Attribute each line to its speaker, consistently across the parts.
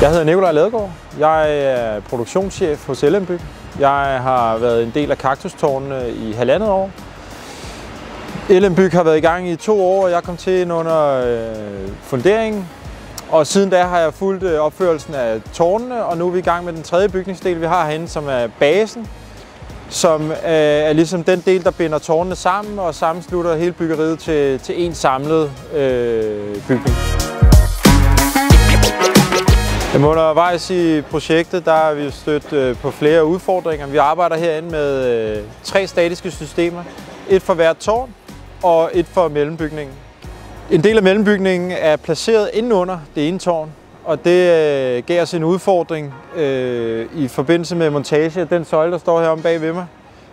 Speaker 1: Jeg hedder Nikolaj Ladegaard. Jeg er produktionschef hos LMB. Jeg har været en del af kaktustårnene i halvandet år. LMB har været i gang i to år, og jeg kom til ind under øh, funderingen. Og siden da har jeg fulgt øh, opførelsen af tårnene, og nu er vi i gang med den tredje bygningsdel, vi har herinde, som er basen, som øh, er ligesom den del, der binder tårnene sammen og sammenslutter hele byggeriet til, til en samlet øh, bygning. Jamen undervejs i projektet, der har vi stødt øh, på flere udfordringer. Vi arbejder herinde med øh, tre statiske systemer. Et for hvert tårn og et for mellembygningen. En del af mellembygningen er placeret indenunder det ene tårn, og det øh, gav os en udfordring øh, i forbindelse med montage af den søjle, der står heromme bag ved mig.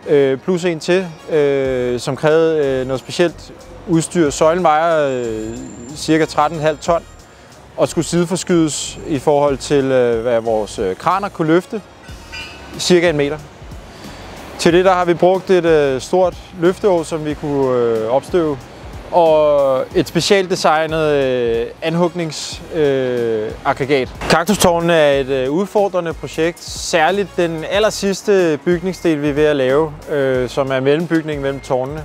Speaker 1: Øh, plus en til, øh, som krævede øh, noget specielt udstyr. Søjlen vejer øh, 13,5 ton og skulle sideforskydes i forhold til, øh, hvad vores øh, kraner kunne løfte, cirka en meter. Til det der har vi brugt et øh, stort løfteår, som vi kunne opstøve, og et specielt designet anhugningsaggregat. Kaktustårnen er et udfordrende projekt, særligt den aller sidste bygningsdel, vi er ved at lave, som er mellembygningen mellem tårnene.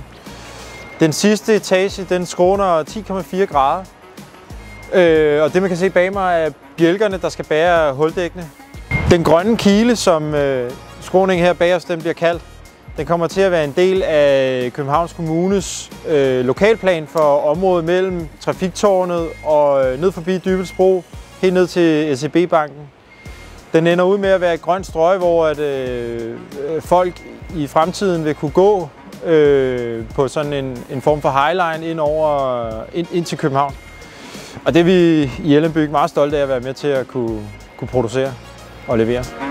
Speaker 1: Den sidste etage, den skråner 10,4 grader, Øh, og det man kan se bag mig er bjælkerne, der skal bære huldækkene. Den grønne kile, som øh, skråningen her bag os den bliver kaldt, den kommer til at være en del af Københavns Kommunes øh, lokalplan for området mellem Trafiktårnet og øh, ned forbi Dybelsbro, helt ned til SEB-banken. Den ender ud med at være et grønt strøg, hvor at, øh, øh, folk i fremtiden vil kunne gå øh, på sådan en, en form for highline ind, over, øh, ind, ind til København. Og det er vi i Ellenbyg meget stolte af at være med til at kunne, kunne producere og levere.